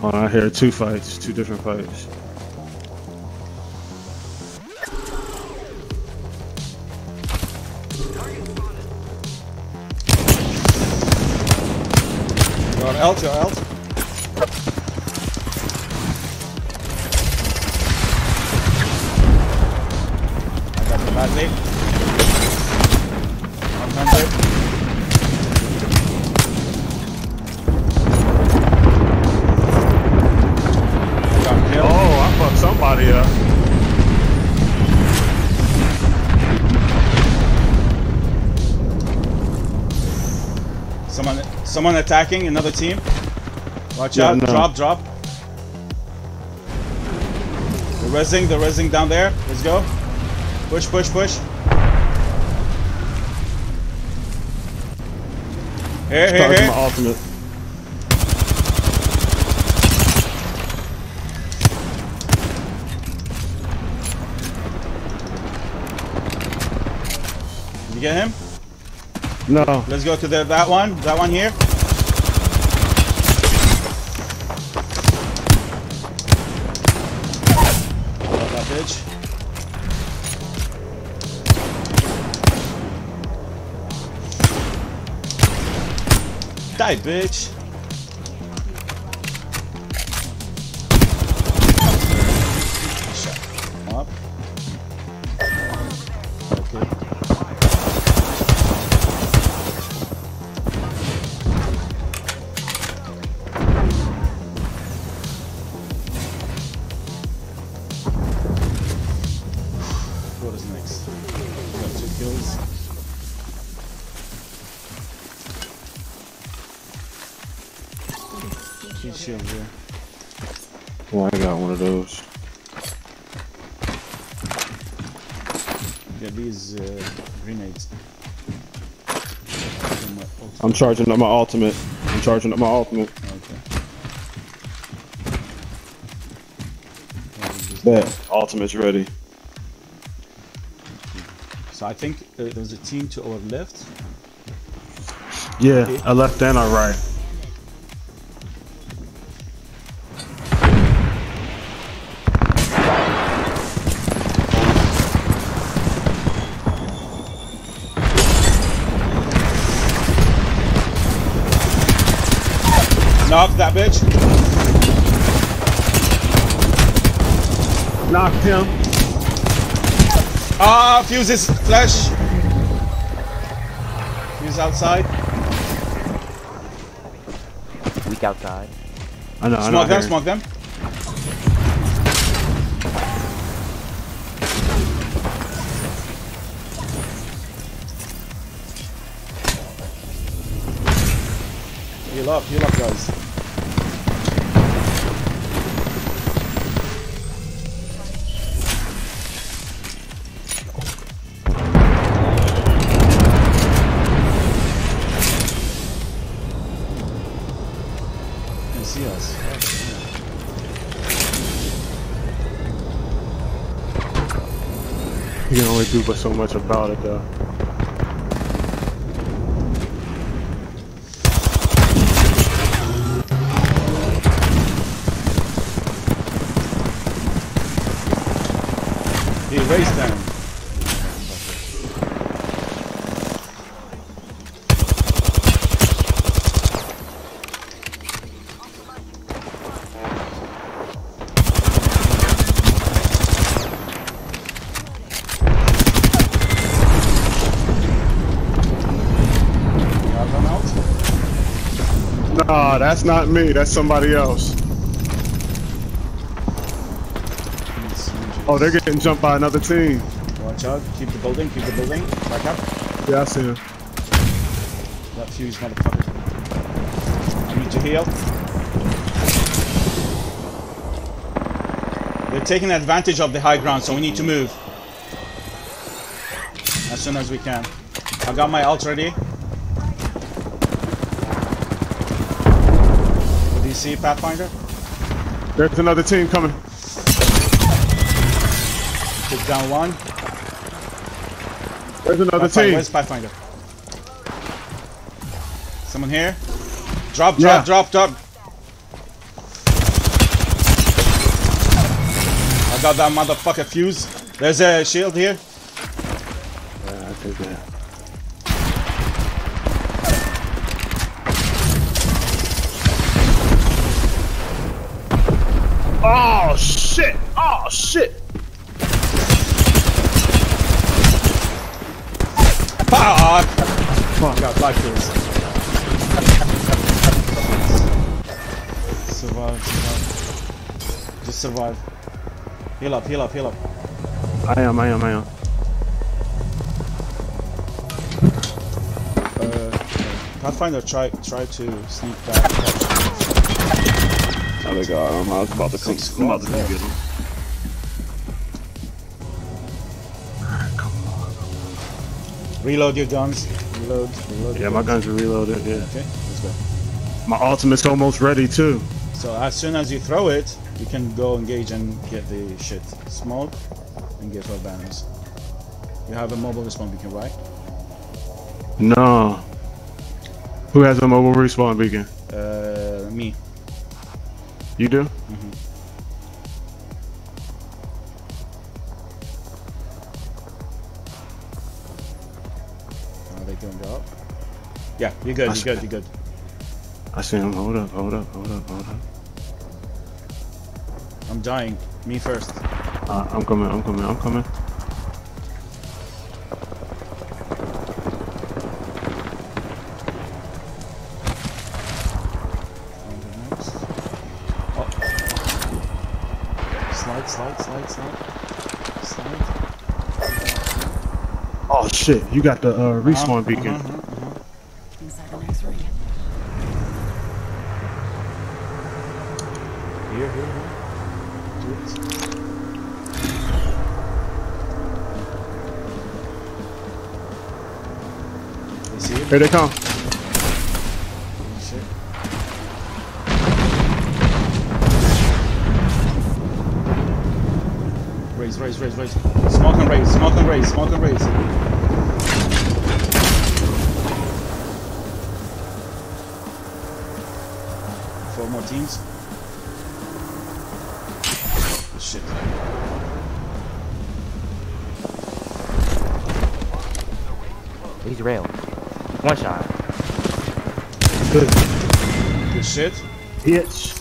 Oh, I hear two fights, two different fights. Your ult, your somebody up. Someone, someone attacking another team. Watch Yeah, out! no. Drop, drop. The resing, the resing down there. Let's go. Push, push, push. Here, here, here. You get him? No. Let's go to the that one. That one here. Got that bitch. Die, bitch. Shield here. Oh, I got one of those. Get these uh, grenades. From my ult- I'm charging up my ultimate. I'm charging up my ultimate. Okay. Bet. Ultimate's ready. So I think uh, there's a team to our left. Yeah, I left and I right. Knock that bitch. Knocked him. Ah, fuse fuses, flash. Fuse outside. Weak outside. I know, I know. Smoke them, hear. smoke them. Heal up, heal up, guys. You can only do but so much about it, though. He raised them. That's not me. That's somebody else. Oh, they're getting jumped by another team. Watch out. Keep the building. Keep the building. Back up. Yeah, I see him. That fuse motherfucker. I need to heal. They're taking advantage of the high ground, so we need to move. As soon as we can. I got my ult ready. See, Pathfinder? There's another team coming. Took down one. There's another Pathfinder, team. Where's Pathfinder? Someone here? Drop, drop, Yeah. drop, drop. I got that motherfucker fuse. There's a shield here. Oh shit! Oh shit! Fuck! Fuck, got five kills. survive, survive. Just survive. Heal up, heal up, heal up. I am, I am, I am. Uh, Pathfinder, try try to sneak back. My god, I was about to come. Six I'm about to get him. Reload your guns. Reload, reload. Yeah, your my guns. guns are reloaded. Yeah, Okay, let's go. my ultimate's almost ready too. So as soon as you throw it, you can go engage and get the shit. Smoke and get our banners. You have a mobile respawn beacon, right? No. Who has a mobile respawn beacon? Uh, me. You do? Are they going to up? Yeah, you're good, you're good, you're good. I see him. Hold up, hold up, hold up, hold up. I'm dying. Me first. Uh, I'm coming, I'm coming, I'm coming. Shit, you got the uh, respawn Uh-huh, beacon. uh-huh, uh-huh. Inside the next ring. Here, here, here. Do it. You see it? Here they come. Shit. Raise, raise, raise, raise. Smoke and raise, smoke and raise, smoke and raise. Four more teams. Shit. He's railed. One shot. Good. Good shit. Bitch.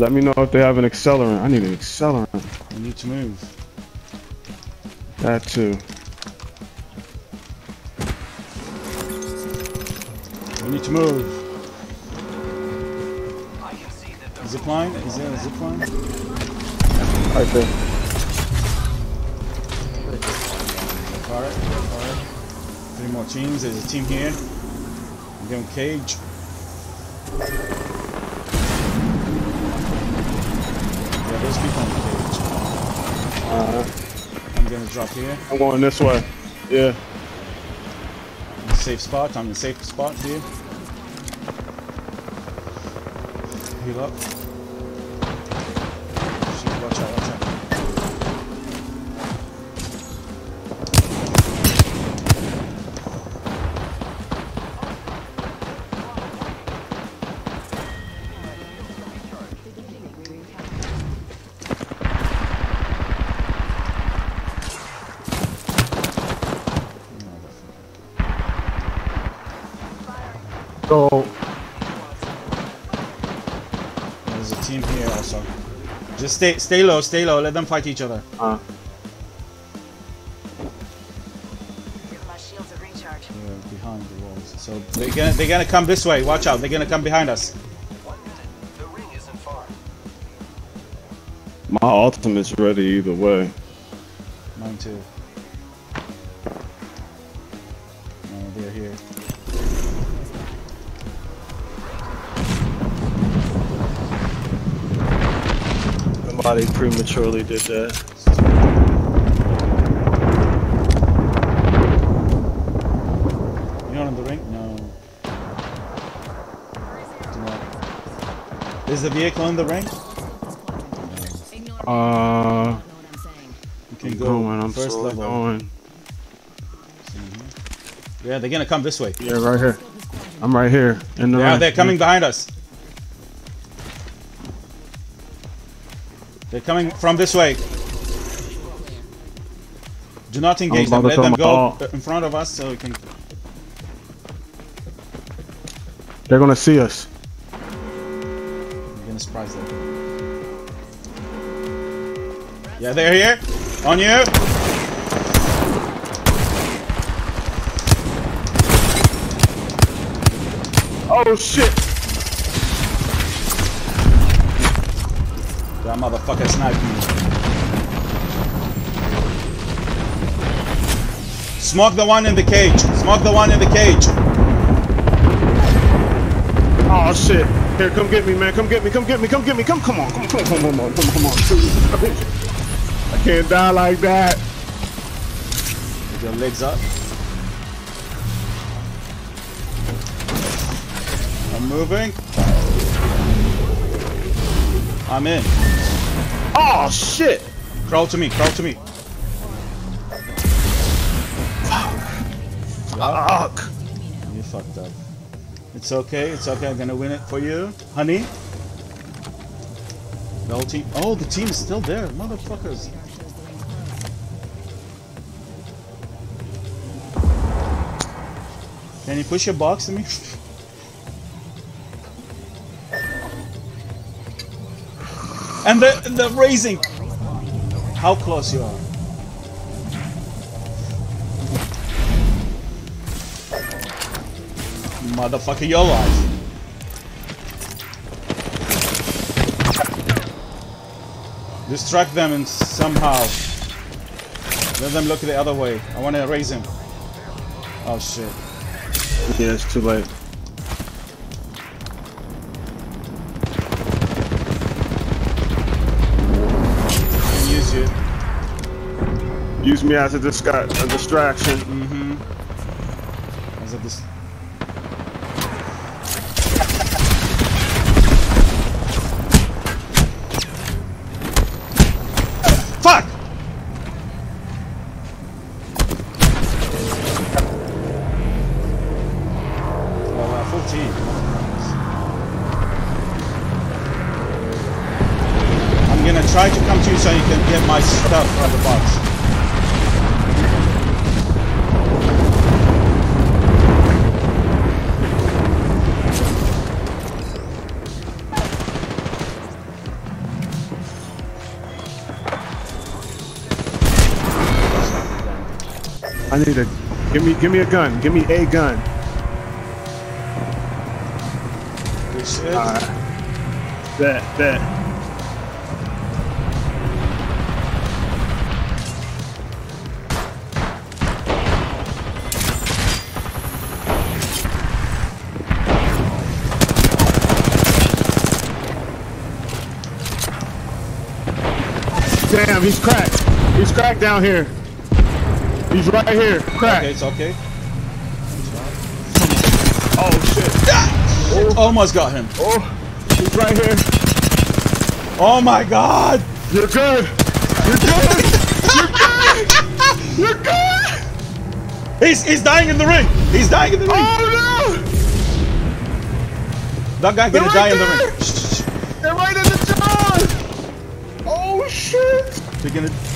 Let me know if they have an accelerant. I need an accelerant. We need to move. That too. We need to move. Zip line? Is there a zip line? I think. Alright, alright. Three more teams. There's a team here. I'm going cage. Yeah, there's people in the cage. Uh, I'm gonna drop here. I'm going this way. Yeah. Safe spot. I'm in safe spot here. Heal up. Stay stay low, stay low, let them fight each other. uh, Give my shields a recharge. Yeah, behind the walls. So they're gonna they're gonna come this way. Watch out, they're gonna come behind us. my ultimate's ready either way. Mine too. Somebody prematurely did that. You don't on the ring? No. Do not. Is the vehicle in the ring? Uh, You can I'm go going. I'm first slowly level. going. Yeah, they're gonna come this way. Yeah, right here. I'm right here in the. Yeah, ring. they're coming behind us. They're coming from this way. Do not engage them. Let them go in front of us so we can. They're gonna see us. We're gonna surprise them. Yeah, they're here. On you. Oh shit! That motherfucker sniped me. Smoke the one in the cage. Smoke the one in the cage. Oh shit! Here, come get me, man. Come get me. Come get me. Come get me. Come, come on. Come, on. come, come, come on. Come, come on. I can't die like that. With your legs up. I'm moving. I'm in. Oh shit! Crawl to me. Crawl to me. Fuck! You fucked up. It's okay. It's okay. I'm gonna win it for you, honey. The whole team. Oh, the team is still there, motherfuckers. Can you push your box to me? and the the raising. How close you are? Motherfucker, you're alive. Distract them and somehow. Let them look the other way. I want to raise him. Oh shit. Yeah, it's too late. Use me as a, disca- a distraction. As a dis- Fuck! Well, uh, full team. I'm gonna try to come to you so you can get my stuff out of the box. I need a. Give me, give me a gun. Give me a gun. Good shit. Alright. That, that. Damn, he's cracked. He's cracked down here. He's right here. Cracked. Okay, it's okay. Oh shit. Oh. Almost got him. Oh, he's right here. Oh my god! You're good. You're good. You're good. You're good. He's he's dying in the ring! He's dying in the ring! Oh no. that guy gonna they're die right in the ring. They're right in the jar. Oh shit. They're gonna.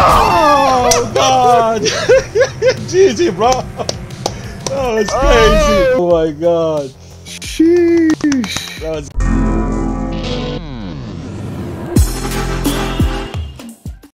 Oh god! GG, bro! That was crazy! Oh my god! Sheesh. That was.